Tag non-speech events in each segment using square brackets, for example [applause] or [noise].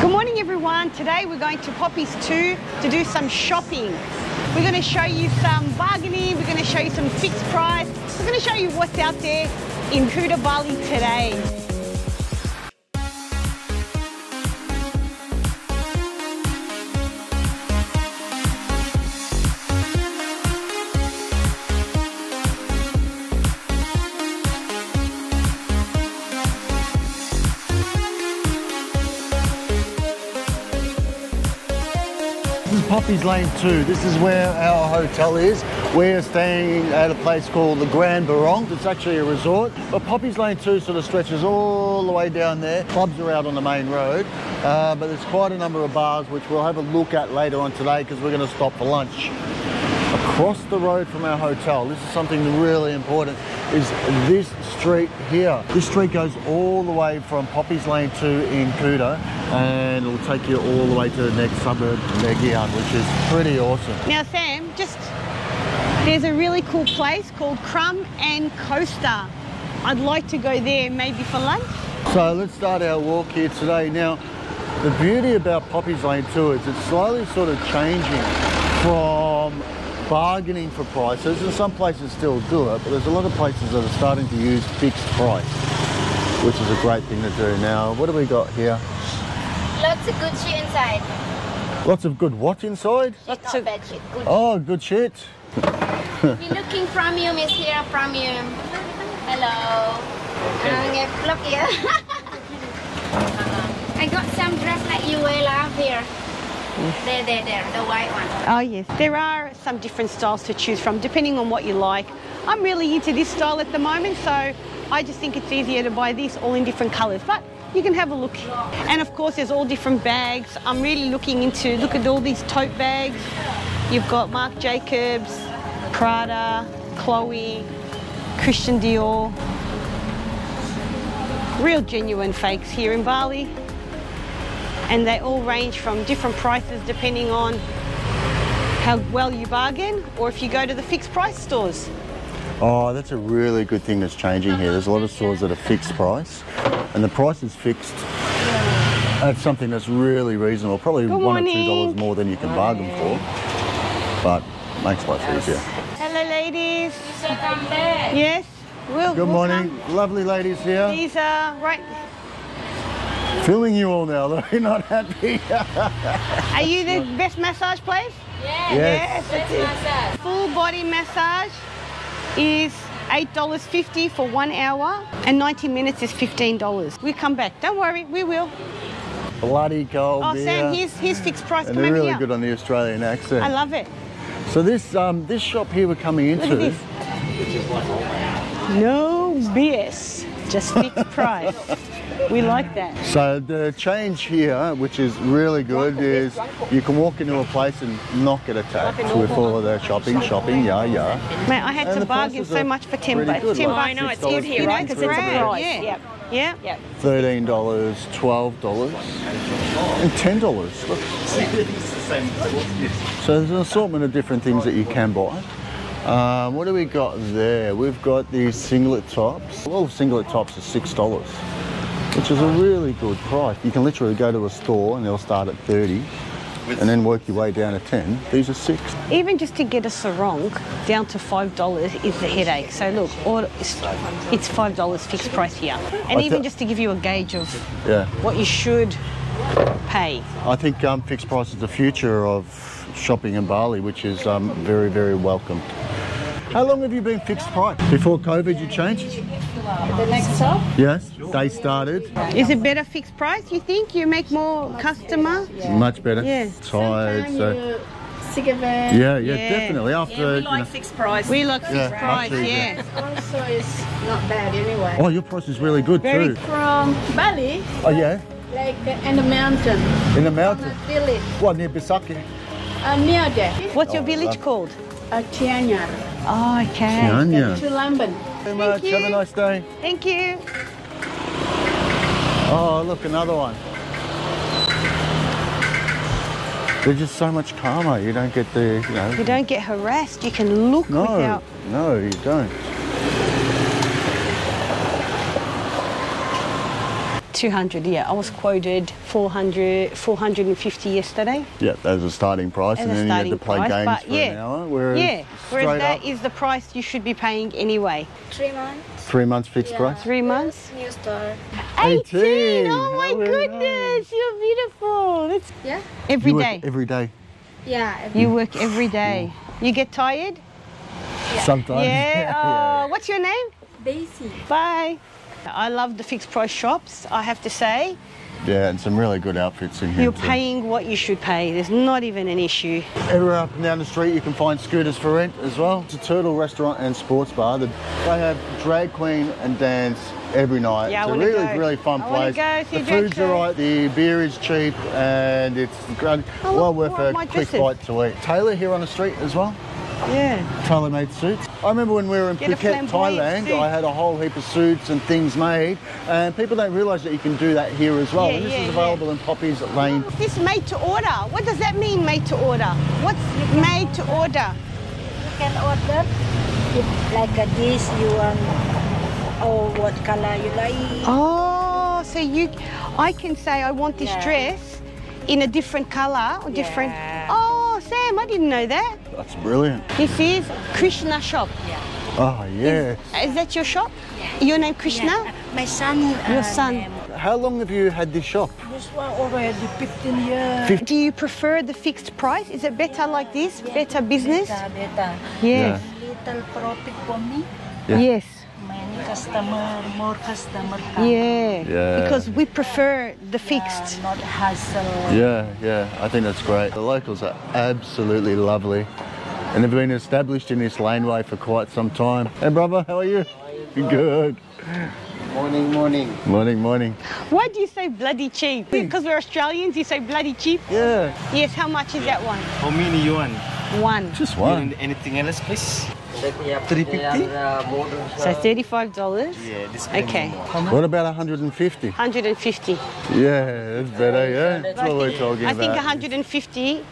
Good morning, everyone. Today we're going to Poppies 2 to do some shopping. We're going to show you some bargaining, we're going to show you some fixed price, we're going to show you what's out there in Kuta Bali today. Lane 2. This is where our hotel is. We're staying at a place called the Grand Barong. It's actually a resort. But Poppies Lane 2 sort of stretches all the way down there. Clubs are out on the main road. Uh, but there's quite a number of bars which we'll have a look at later on today because we're going to stop for lunch. Across the road from our hotel, this is something really important, is this street here. This street goes all the way from Poppies Lane 2 in Kuta and it'll take you all the way to the next suburb, Legian, which is pretty awesome. Now, Sam, just there's a really cool place called Crumb and Coaster. I'd like to go there maybe for lunch. So let's start our walk here today. Now, the beauty about Poppies Lane 2 is it's slowly sort of changing from bargaining for prices, and some places still do it, but there's a lot of places that are starting to use fixed price, which is a great thing to do. Now, what do we got here? Lots of good shit inside. Lots of good what inside? Lots Not of- bad shit. Good. Oh, good shit. If you're looking [laughs] premium, is here premium. Hello. Uh, get look here. I got some dress like you will have here. There, there, there, the white one. Oh, yes. There are some different styles to choose from depending on what you like. I'm really into this style at the moment, so I just think it's easier to buy this all in different colours. But you can have a look. And of course, there's all different bags. I'm really looking into, look at all these tote bags. You've got Marc Jacobs, Prada, Chloe, Christian Dior. Real genuine fakes here in Bali. And they all range from different prices depending on how well you bargain or if you go to the fixed price stores. Oh, that's a really good thing that's changing here. There's a lot of stores that are fixed price, and the price is fixed at something that's really reasonable, probably Good one or two dollars more than you can bargain for, but makes life easier. Hello, ladies. So come back. Yes, we'll. Good we'll morning, come. lovely ladies here. These are right. Filming you all now, though. [laughs] You're not happy. Are you the best massage place? Yeah. Yes. Yes, it is. Massage. Full body massage is $8.50 for one hour and 90 minutes is $15. We come back. Don't worry, we will. Bloody cold Oh, here. Sam, here's, here's fixed price. and Come they're really here. good on the Australian accent. I love it. so this um, this shop here we're coming into. Look into. at this. No BS, just fixed price. [laughs] We like that. So the change here, which is really good, is you can walk into a place and not get attacked with all of their shopping, shopping, yeah, yeah. Mate, I had And to bargain so much for 10 pretty bucks. good, 10 bucks. I know, it's $6 good here, right? 'Cause it's a $3. price. Yeah. Yep. Yeah. Yep. Thirteen dollars, twelve dollars, and ten dollars. So there's an assortment of different things that you can buy. Um, what do we got there? We've got these singlet tops. All singlet tops are six dollars, which is a really good price. You can literally go to a store and they'll start at thirty, and then work your way down to ten. These are six. Even just to get a sarong down to $5 is the headache. So look, it's, it's $5 fixed price here. And even just to give you a gauge of Yeah. what you should pay. I think um, fixed price is the future of shopping in Bali, which is um, very, very welcome. How long have you been fixed price? Before COVID, you changed? The next shop. Yes, they started. Is it better fixed price, you think? You make more customer? Much better. Yeah. Tired. So. you sick of it. Yeah, yeah, Yeah. definitely. After. Yeah, we you like know- fixed price. We like fixed Yeah, price, absolutely. yeah. also it's not bad anyway. oh, your price is really good Very too. From Bali, Oh yeah, like in the mountain, in the on mountain. a village, What near Besakih? uh, near there, What's your Oh, village love- called? uh, Tianyar, Oh, okay. Tianya. to. Very much. you. Have a nice day. Thank you. Oh, look, another one. They're just so much calmer. You don't get the, you know. You don't get harassed. You can look No, without. no, you don't. 200, yeah. I was quoted 400, 450 yesterday Yeah, that's a starting price, as and then you had to play price. games for yeah, an hour. Whereas yeah. Whereas straight that up, is the price you should be paying anyway. Three months. three months fixed Yeah. price. Three months. New star. 18! 18. Oh my How very goodness, you're beautiful. That's Yeah. every you work day. every day. Yeah. every- You work every day. You get tired? Sometimes. Yeah. Oh, [laughs] what's your name? Daisy. Bye. I love the fixed price shops, I have to say. Yeah, and some really good outfits in here. You're too. paying what you should pay. There's not even an issue. Everywhere up and down the street, you can find scooters for rent as well. It's a Turtle restaurant and sports bar. They have drag queen and dance every night. Yeah, it's a really, go. really fun I place. go the food's alright, the beer is cheap, and it's. Well worth a quick bite to eat. Taylor here on the street as well. Yeah. Tailor-made suits. I remember when we were in Get Phuket, Thailand, suit. I had a whole heap of suits and things made, and people don't realise that you can do that here as well. Yeah, and this yeah, is yeah. available in Poppies Lane. This made to order. What does that mean, made to order? What's made to order? You can order if like a this you want or what color you like. Oh, so you, I can say I want this Yeah. dress in a different color or different. Yeah. Oh, Sam, I didn't know that. That's brilliant. This is Krishna shop. Yeah. Oh, yeah. Is that your shop? Your name Krishna? Yeah. My son. Your uh, son. name- How long have you had this shop? This one already 15 years. Do you prefer the fixed price? Is it better like this? Better business? Better, better. Yes. Little profit for me. Yeah. Yes. Many customer, more customer come. Yeah. Yeah. Because we prefer the fixed. Uh, not hassle. Yeah, yeah, I think that's great. The locals are absolutely lovely and they've been established in this laneway for quite some time. Hey, brother, how are you? Good. Morning, morning. Morning, morning. Why do you say bloody cheap? Because we're Australians, you say bloody cheap? Yeah, Yes, how much is that one? How many yuan. One. just one. want anything else, please? Three 350? So $35. Yeah, this Okay. What about 150? 150. Yeah, that's better, yeah? That's what we're talking I about. think 150.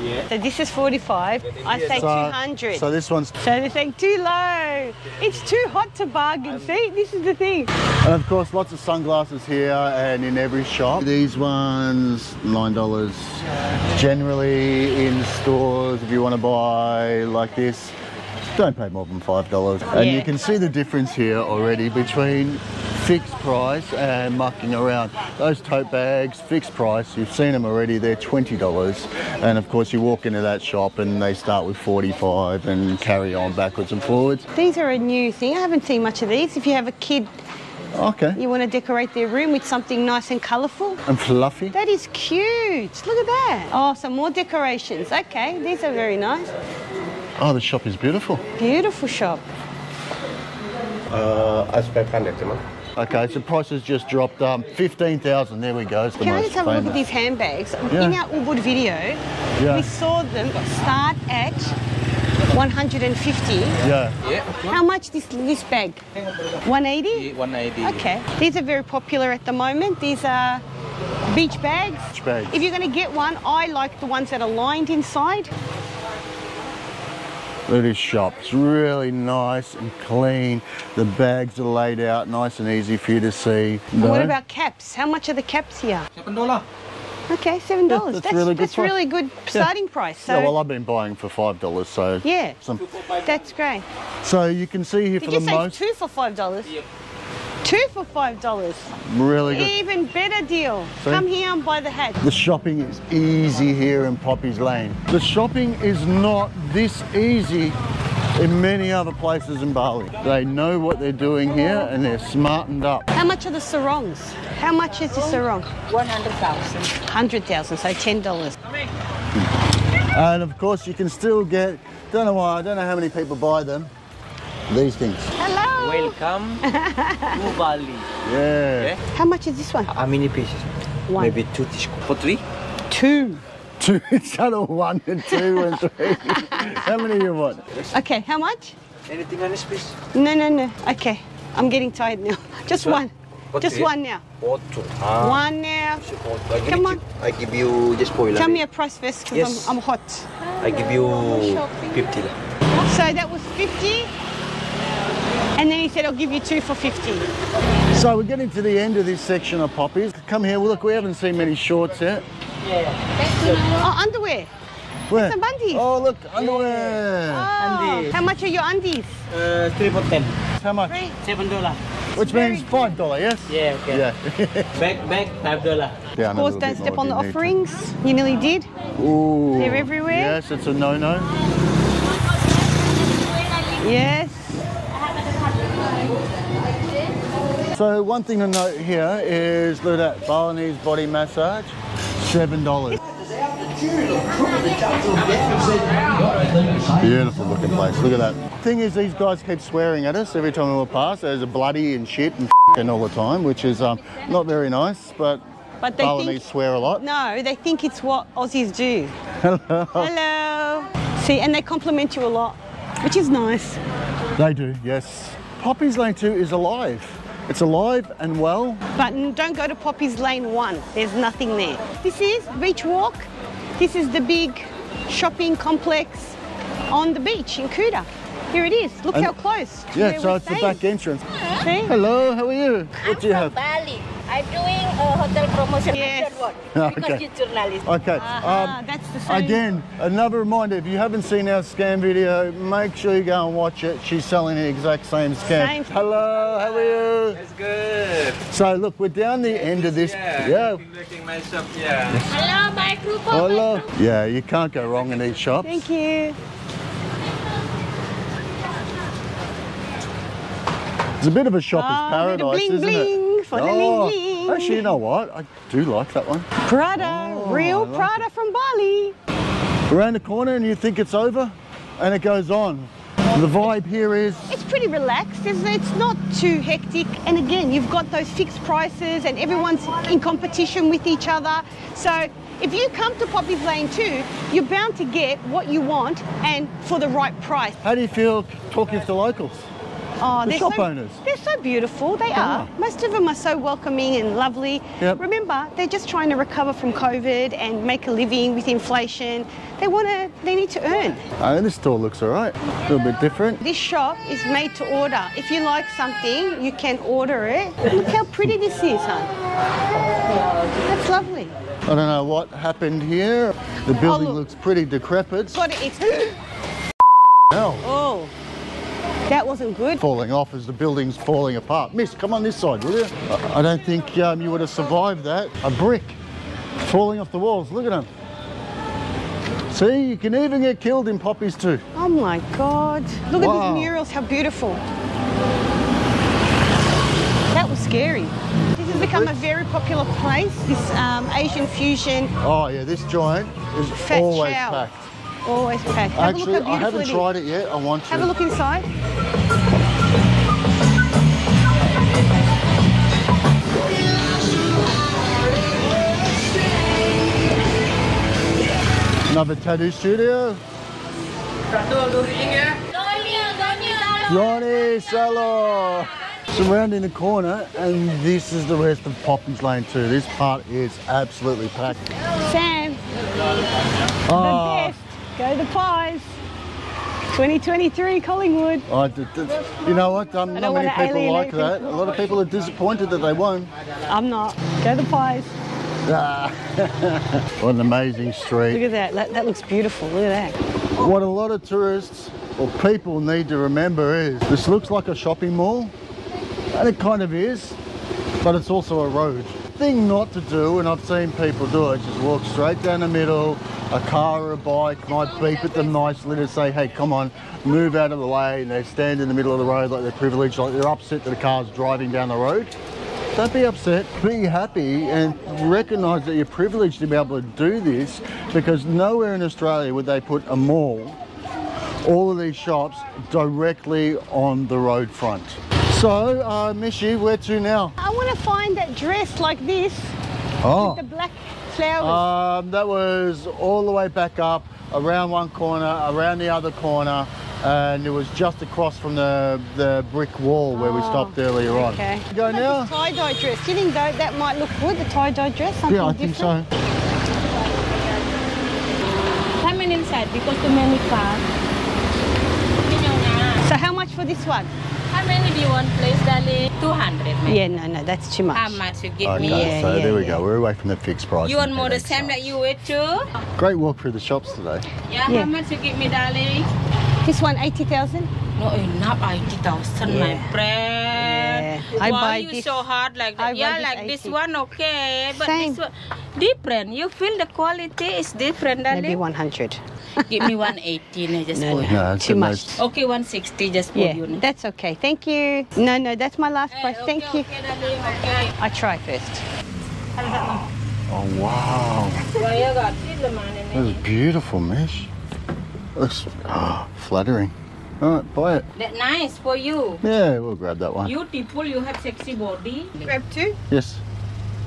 Yeah. So this is 45. I say so, 200. So this one's, So they're saying too low. It's too hot to bargain. See, this is the thing. and of course, lots of sunglasses here and in every shop. These ones, $9. Generally in stores, if you want to buy like this, don't pay more than $5. And Yeah. you can see the difference here already between fixed price and mucking around. Those tote bags, fixed price, you've seen them already, they're $20. And of course, you walk into that shop and they start with 45 and carry on backwards and forwards. These are a new thing. I haven't seen much of these. If you have a kid, Okay. you want to decorate their room with something nice and colourful. And fluffy. That is cute. Look at that. Oh, some more decorations. Okay, these are very nice. Oh, the shop is beautiful. Beautiful shop. Uh, as 500 teman. Okay, so prices just dropped. Um, 15,000, there we go. It's the Can I just have a look at these handbags? Yeah. In our Ubud video, Yeah. we saw them start at 150. Yeah. How much this this bag? 180? 180. Okay. These are very popular at the moment. These are beach bags. Beach bags. If you're going to get one, I like the ones that are lined inside. Look at this shop. It's really nice and clean. The bags are laid out nice and easy for you to see. And What about caps? How much are the caps here? Seven dollar. Okay, seven dollars. that's really good That's price. really good starting price. So Yeah, well, I've been buying for five dollars, so Yeah. Some, that's great. so you can see here Did for you the say two for five dollars? Two for five dollars. really good. Even better deal. See? Come here and buy the hat. The shopping is easy here in Poppies Lane. The shopping is not this easy in many other places in Bali. They know what they're doing here and they're smartened up. How much are the sarongs? How much is the sarong? 100,000. Hundred thousand, so ten dollars. And of course, you can still get, don't know why, I don't know how many people buy them, these things. Hello. Welcome [laughs] to Bali. Yeah. How much is this one? How many pieces? One. Maybe two tisku. For three? Two. Two, [laughs] it's out of one and two and three. [laughs] how many do you want? Okay, how much? Anything on this piece? No, no, no. Okay, I'm getting tired now. Just one? one. What Just one now. Or two. Ah. One now. I give Come on. I give you just spoil. Tell me a price first, because Yes. I'm, I'm hot. I give you 50. So that was 50. And then he said, I'll give you two for 50. So we're getting to the end of this section of poppies. Come here, look, we haven't seen many shorts yet. Yeah. Oh, underwear. Where? Some undies. Oh, look, underwear. Oh, how much are your undies? Uh, three for ten. How much? Three. Seven dollar. Which very means five dollar, yes? Yeah, okay. Yeah. [laughs] Back, back, five dollar. Down Of course, don't step on the if you need to. offerings. You nearly did. Ooh. They're everywhere. Yes, it's a no-no. Yes. So one thing to note here is look at that Balinese body massage, seven dollars. Beautiful looking place. Look at that. Thing is, these guys keep swearing at us every time we walk past. There's a bloody and shit and [laughs] and all the time, which is um, not very nice. But, But they Balinese think swear a lot. no, they think it's what Aussies do. Hello. Hello. See, and they compliment you a lot, which is nice. They do, yes. Poppies Lane 2 is alive. It's alive and well. But don't go to Poppies Lane 1. There's nothing there. This is Beach Walk. This is the big shopping complex on the beach in Kuta. Here it is. Look And- how close. Yeah, so we're it's the back entrance. Hello, how are you? What do you have? Bali. I'm doing a hotel promotion Yes. afterward Okay. because you're journalist. Okay. Ah, um, that's the same. Again, another reminder, if you haven't seen our scam video, make sure you go and watch it. She's selling the exact same scam. Same. Hello, how are you? That's good. So look, we're down the end of this. Yeah. Looking, looking my shop, yeah. Hello, bye, Kruko. Hello. Yeah, you can't go wrong in these shops. Thank you. It's a bit of a shopper's bit of paradise, bling isn't bling it? The bling bling. Actually, you know what? I do like that one. Prada, Oh, real like Prada from Bali. Around the corner and you think it's over, and it goes on. The vibe here is It's pretty relaxed. It's, it's not too hectic. And again, you've got those fixed prices and everyone's in competition with each other. So if you come to Poppies Lane too, you're bound to get what you want and for the right price. how do you feel talking to the locals? Oh, The they're shop so, owners. They're so beautiful. They are. Most of them are so welcoming and lovely. Yep. Remember, they're just trying to recover from COVID and make a living with inflation. They want to. They need to earn. Oh, this store looks all right. A little bit different. This shop is made to order. If you like something, you can order it. Look how pretty this is, huh? That's lovely. I don't know what happened here. The building oh, look. looks pretty decrepit. Got it. It's. Hell, Oh, that wasn't good. falling off as the building's falling apart. Miss, come on this side, will you? I, don't think um, you would have survived that. A brick falling off the walls. Look at them. See, you can even get killed in poppies too. Oh my God! Look at these murals. How beautiful. That was scary. This has become a very popular place. This um, Asian fusion, Oh yeah, this joint is Fat always chow. packed. always packed. Have Actually, a look how I haven't tried it yet. I want to. Have a look inside. Another tattoo studio. Johnny Salo. Surrounding the corner, and this is the rest of Poppies Lane too. This part is absolutely packed. Sam, Oh, the best. Go the pies. 2023 Collingwood. I d- d- you know what? Um, not many people like that. A lot of people are disappointed that they won. I'm not. Go the pies. Ah. [laughs] what an amazing street. Look at that. that. That looks beautiful. Look at that. What a lot of tourists or people need to remember is this looks like a shopping mall, and it kind of is, but it's also a road. Thing not to do, and I've seen people do it, just walk straight down the middle. A car or a bike might beep at them nicely to say, hey, come on, move out of the way. And they stand in the middle of the road like they're privileged, like they're upset that the car's driving down the road. Don't be upset, be happy and recognise that you're privileged to be able to do this because nowhere in Australia would they put a mall, all of these shops directly on the road front. So, uh, Mishi, where to now? I want to find that dress like this, Oh, the black flowers. um, that was all the way back up, around one corner, around the other corner, and it was just across from the, the brick wall where we Oh, stopped earlier on. Okay. Go now? tie-dye dress. Do you think though that might look good? The tie-dye dress, something Yeah, I think different? so. Come in inside because too many cars. So how much for this one? How many do you want, please, darling? 200, maybe. Yeah, no, no, that's too much. How much you give Okay, me? Yeah, so yeah, there we yeah. go. We're away from the fixed price. You want more the same that you wait too? Great walk through the shops today. Yeah, Yeah. how much you give me, darling? This one, 80,000? No, enough 80,000, my Yeah. friend. Yeah. I Why buy you this- so hard like I that? Yeah, this like this one, okay. But Same. this one, different. You feel the quality is different, darling? Maybe 100. Give me 180, no, just [laughs] No, for no. you. No, Too a much. Okay, 160, just for Yeah, you. no? that's okay. Thank you. No, no, that's my last price. Eh, Thank okay, you. Okay, darling, okay. I try first. Oh wow, Well, you got it, that is beautiful, Mish. Looks ah, flattering. All right, buy it. That nice for you. Yeah, we'll grab that one. Beautiful, you have sexy body. Grab two. Yes.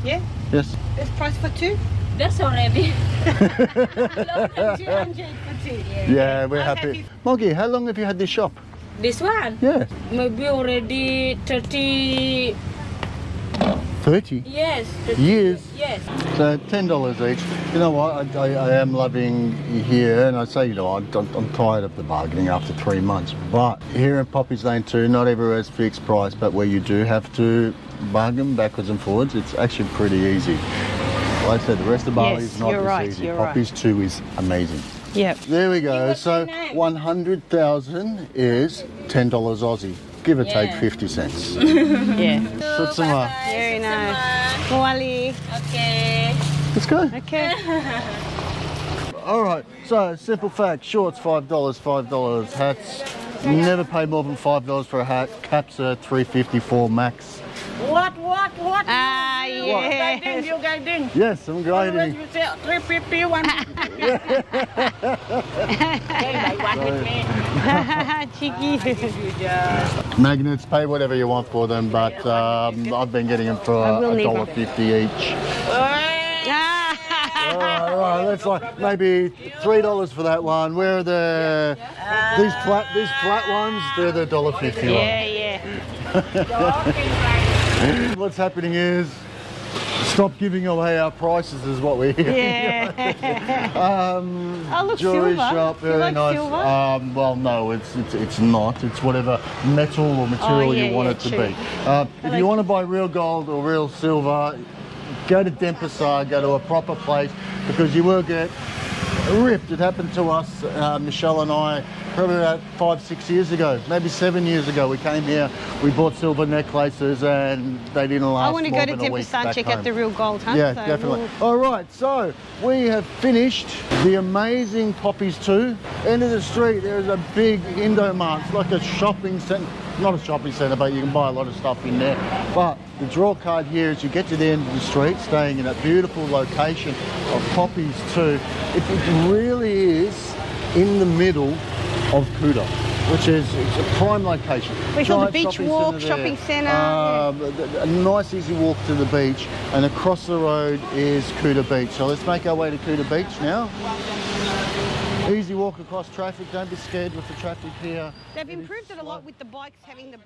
Yeah. Yes. This price for two. That's already. [laughs] Yeah, we're happy. Moggy, how long have you had this shop? This one, Yeah, maybe already 30 30 Yes. years. Yes. So ten dollars each. You know what? I, I, I am loving here, and I say, you know, I'm, I'm tired of the bargaining after three months. But here in Poppies Lane too, not everywhere is fixed price, but where you do have to bargain backwards and forwards, it's actually pretty easy. Like I said, the rest of Bali Yes, is not you're this right, easy. you're right. Poppies too is amazing. Yep. There we go. So your name? one hundred thousand is ten dollars Aussie, give or take fifty cents. [laughs] Yeah. Sutsuma. Very nice. Wally. Okay. Let's go. Okay. [laughs] All right. So simple fact: shorts five dollars, five dollars. Hats. Never pay more than five dollars for a hat. Caps are three fifty four max. What, what, what? Ah, yes. You guiding. Yes, I'm grading. You say 350, 150. okay, buy one with me. Cheeky. [laughs] Magnets. Pay whatever you want for them, but um, I've been getting them for I will a dollar fifty each. [laughs] All right, all right. That's like maybe three dollars for that one. Where are the these flat these flat ones? They're the dollar fifty ones. yeah, yeah. [laughs] What's happening is stop giving away our prices is what we hear. Yeah. [laughs] Um, Oh, look, jewelry silver. shop, very like nice. Um, well, no, it's, it's it's not. It's whatever metal or material Oh, yeah, you want yeah, it to true. be. Uh, if you want to buy real gold or real silver, go to Denpasar, go to a proper place because you will get ripped. It happened to us, uh, Michelle and I, probably about five, six years ago, maybe seven years ago. We came here, we bought silver necklaces, and they didn't last I want to go to than a week Denpasar and back check home. out the real gold, huh? Yeah, So definitely. we'll- All right, so we have finished the amazing Poppies 2. End of the street, there is a big Indomart. It's like a shopping centre. Not a shopping centre, but you can buy a lot of stuff in there. But the draw card here is you get to the end of the street, staying in that beautiful location of Poppies 2. It, it really is in the middle of Kuta. Which is it's a prime location. We call the beach shopping walk, centre shopping centre, Um, a- a nice easy walk to the beach and across the road is Kuta Beach. So let's make our way to Kuta Beach now. Easy walk across traffic, don't be scared with the traffic here. They've improved it a lot with the bikes having the.